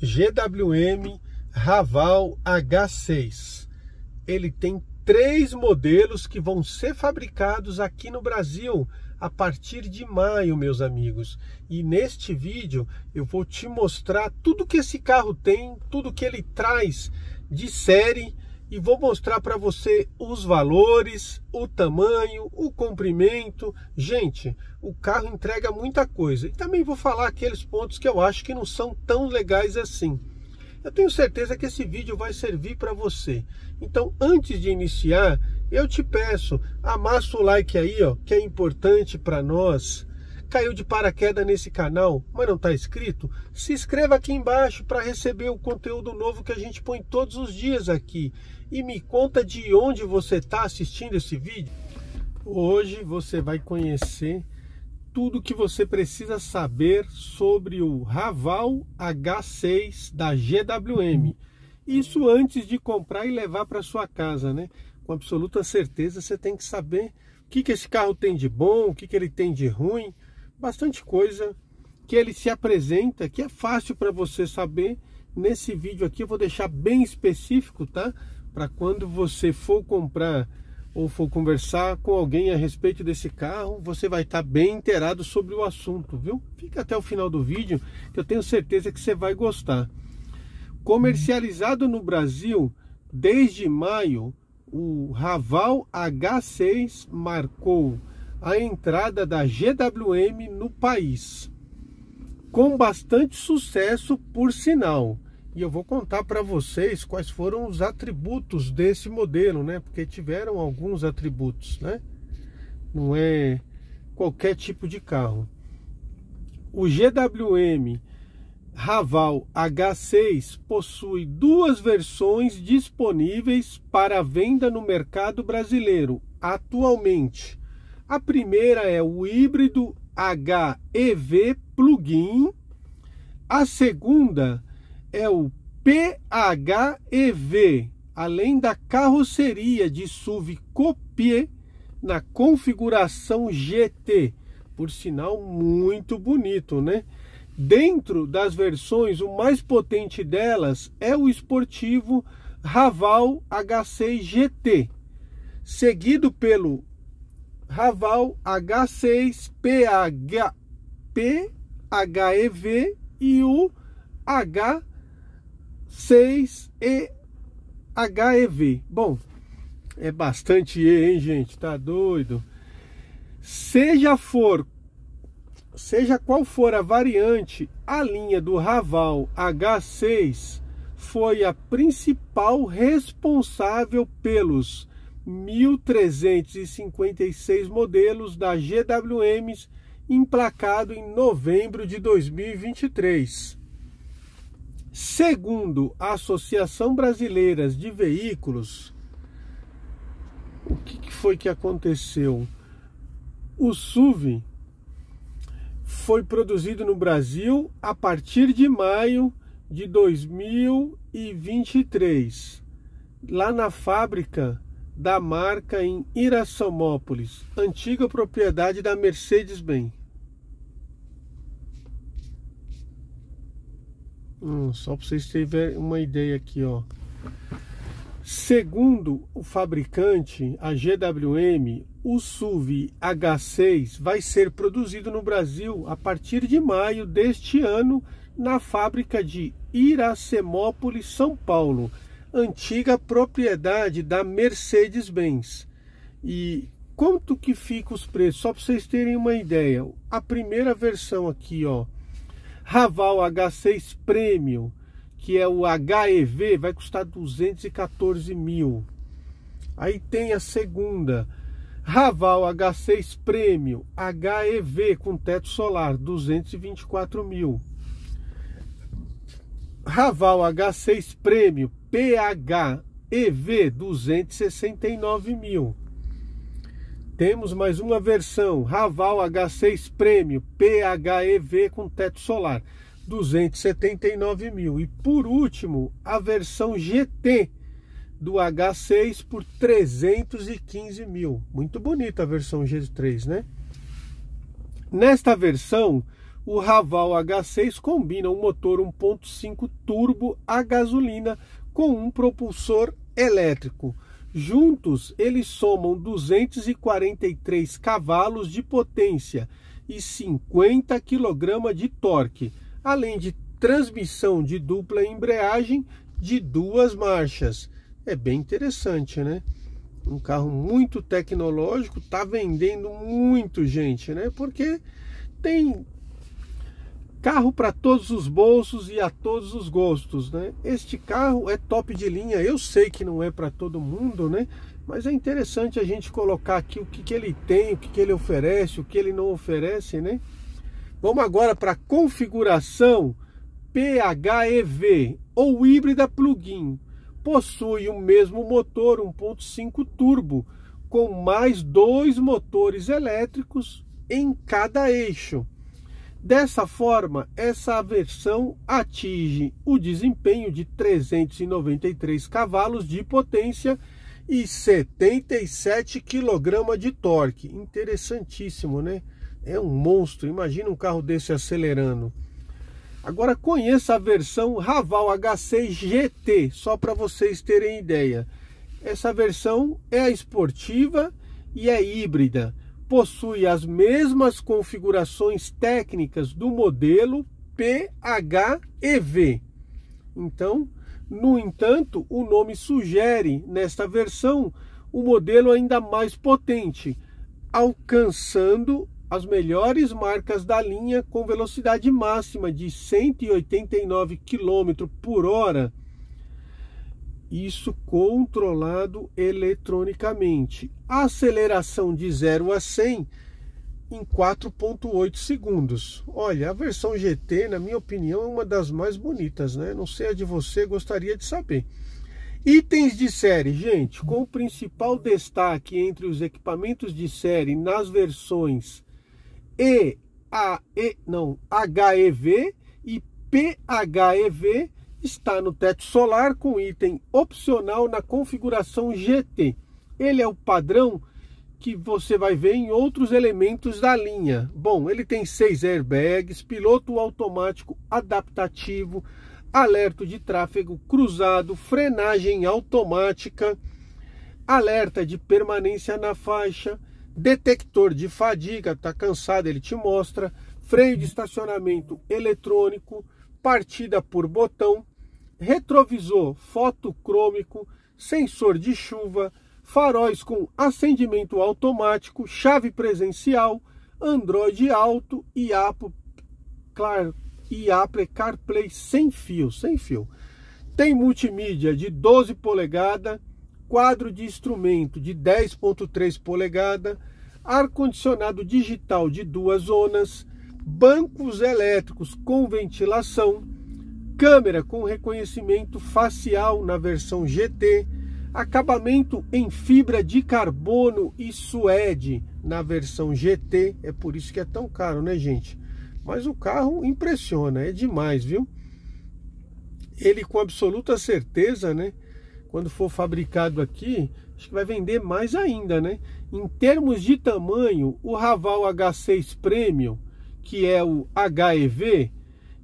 GWM Raval H6. Ele tem três modelos que vão ser fabricados aqui no Brasil a partir de maio, meus amigos. E neste vídeo eu vou te mostrar tudo que esse carro tem, tudo que ele traz de série e vou mostrar para você os valores, o tamanho, o comprimento. Gente, o carro entrega muita coisa. E também vou falar aqueles pontos que eu acho que não são tão legais assim. Eu tenho certeza que esse vídeo vai servir para você. Então, antes de iniciar, eu te peço, amassa o like aí, ó, que é importante para nós. Caiu de paraquedas nesse canal, mas não está inscrito? Se inscreva aqui embaixo para receber o conteúdo novo que a gente põe todos os dias aqui. E me conta de onde você está assistindo esse vídeo. Hoje você vai conhecer tudo que você precisa saber sobre o Raval H6 da GWM. Isso antes de comprar e levar para sua casa, né? Com absoluta certeza você tem que saber o que, que esse carro tem de bom, o que, que ele tem de ruim, bastante coisa que ele se apresenta, que é fácil para você saber. Nesse vídeo aqui eu vou deixar bem específico, tá? Para quando você for comprar ou for conversar com alguém a respeito desse carro, você vai estar bem inteirado sobre o assunto, viu? Fica até o final do vídeo, que eu tenho certeza que você vai gostar. Comercializado no Brasil desde maio, o Raval H6 marcou a entrada da GWM no país, com bastante sucesso, por sinal e eu vou contar para vocês quais foram os atributos desse modelo, né? Porque tiveram alguns atributos, né? Não é qualquer tipo de carro. O GWM Raval H6 possui duas versões disponíveis para venda no mercado brasileiro atualmente. A primeira é o híbrido HEV plug-in. A segunda é o PHEV, além da carroceria de SUV Coupé na configuração GT, por sinal muito bonito, né? Dentro das versões, o mais potente delas é o esportivo Raval H6 GT, seguido pelo Raval H6 PH, PHEV e o H 6 e HEV. Bom, é bastante E, hein, gente? Tá doido? Seja for, seja qual for a variante, a linha do Raval H6 foi a principal responsável pelos 1.356 modelos da GWM emplacado em novembro de 2023. Segundo a Associação Brasileira de Veículos, o que foi que aconteceu? O SUV foi produzido no Brasil a partir de maio de 2023, lá na fábrica da marca em Iraçomópolis, antiga propriedade da Mercedes-Benz. Hum, só para vocês terem uma ideia aqui, ó. Segundo o fabricante, a GWM, o SUV H6 vai ser produzido no Brasil a partir de maio deste ano na fábrica de Iracemópolis, São Paulo, antiga propriedade da Mercedes-Benz. E quanto que fica os preços? Só para vocês terem uma ideia. A primeira versão aqui, ó, Raval H6 Premium, que é o HEV, vai custar 214 mil. Aí tem a segunda, Raval H6 Premium HEV com teto solar, 224 mil. Raval H6 Premium PHEV, 269 mil. Temos mais uma versão, Raval H6 Premium PHEV com teto solar, 279 mil. E por último, a versão GT do H6 por 315 mil. Muito bonita a versão G3, né? Nesta versão, o Raval H6 combina um motor 1.5 turbo a gasolina com um propulsor elétrico. Juntos, eles somam 243 cavalos de potência e 50 kg de torque, além de transmissão de dupla embreagem de duas marchas. É bem interessante, né? Um carro muito tecnológico, tá vendendo muito, gente, né? Porque tem carro para todos os bolsos e a todos os gostos, né? Este carro é top de linha. Eu sei que não é para todo mundo, né? Mas é interessante a gente colocar aqui o que, que ele tem, o que, que ele oferece, o que ele não oferece, né? Vamos agora para configuração PHEV ou híbrida plug-in. Possui o mesmo motor 1.5 turbo com mais dois motores elétricos em cada eixo. Dessa forma, essa versão atinge o desempenho de 393 cavalos de potência e 77 kg de torque. Interessantíssimo, né? É um monstro. Imagina um carro desse acelerando. Agora conheça a versão Raval H6 GT, só para vocês terem ideia. Essa versão é esportiva e é híbrida. Possui as mesmas configurações técnicas do modelo PHEV. Então, no entanto, o nome sugere nesta versão o um modelo ainda mais potente, alcançando as melhores marcas da linha com velocidade máxima de 189 km por hora. Isso controlado eletronicamente. aceleração de 0 a 100 em 4.8 segundos. Olha, a versão GT, na minha opinião, é uma das mais bonitas, né? Não sei a de você, gostaria de saber. Itens de série, gente, com o principal destaque entre os equipamentos de série nas versões e, A, E, não, HEV e PHEV está no teto solar com item opcional na configuração GT. Ele é o padrão que você vai ver em outros elementos da linha. Bom, ele tem seis airbags, piloto automático adaptativo, alerta de tráfego cruzado, frenagem automática, alerta de permanência na faixa, detector de fadiga, está cansado, ele te mostra, freio de estacionamento eletrônico, partida por botão, retrovisor fotocrômico, sensor de chuva, faróis com acendimento automático, chave presencial, Android Auto e Apple, claro, e Apple CarPlay sem fio, sem fio. Tem multimídia de 12 polegadas, quadro de instrumento de 10.3 polegada, ar-condicionado digital de duas zonas, bancos elétricos com ventilação, câmera com reconhecimento facial na versão GT, acabamento em fibra de carbono e suede na versão GT, é por isso que é tão caro, né, gente? Mas o carro impressiona, é demais, viu? Ele com absoluta certeza, né? quando for fabricado aqui, acho que vai vender mais ainda, né? Em termos de tamanho, o Raval H6 Premium, que é o HEV,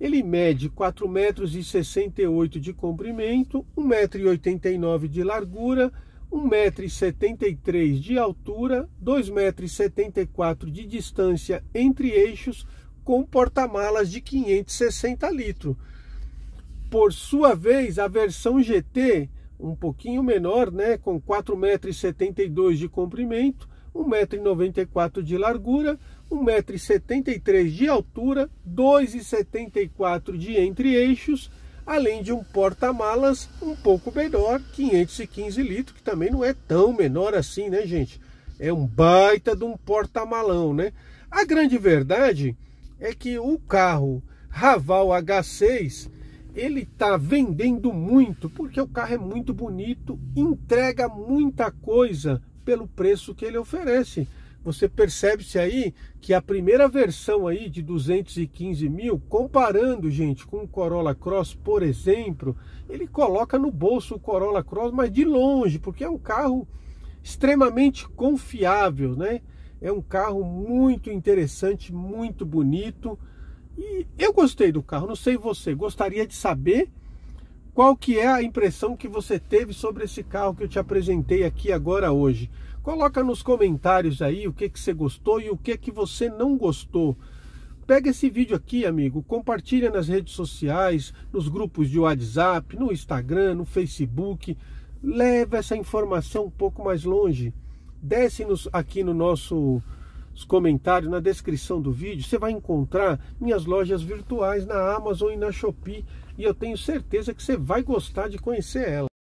ele mede 4,68 metros de comprimento, 1,89m de largura, 1,73m de altura, 2,74m de distância entre eixos, com porta-malas de 560 litros. Por sua vez, a versão GT um pouquinho menor, né, com 4,72 metros de comprimento, 1,94m de largura, 1,73m de altura, 2,74 de entre-eixos, além de um porta-malas um pouco menor, 515 litros, que também não é tão menor assim, né, gente? É um baita de um porta-malão, né? A grande verdade é que o carro Raval H6 ele está vendendo muito porque o carro é muito bonito, entrega muita coisa pelo preço que ele oferece. Você percebe-se aí que a primeira versão aí de 215 mil, comparando, gente, com o Corolla Cross, por exemplo, ele coloca no bolso o Corolla Cross, mas de longe, porque é um carro extremamente confiável, né? É um carro muito interessante, muito bonito, E eu gostei do carro, não sei você, gostaria de saber qual que é a impressão que você teve sobre esse carro que eu te apresentei aqui agora hoje. Coloca nos comentários aí o que, que você gostou e o que, que você não gostou. Pega esse vídeo aqui, amigo, compartilha nas redes sociais, nos grupos de WhatsApp, no Instagram, no Facebook. Leva essa informação um pouco mais longe. Desce nos, aqui no nosso os comentários, na descrição do vídeo, você vai encontrar minhas lojas virtuais na Amazon e na Shopee. E eu tenho certeza que você vai gostar de conhecer ela.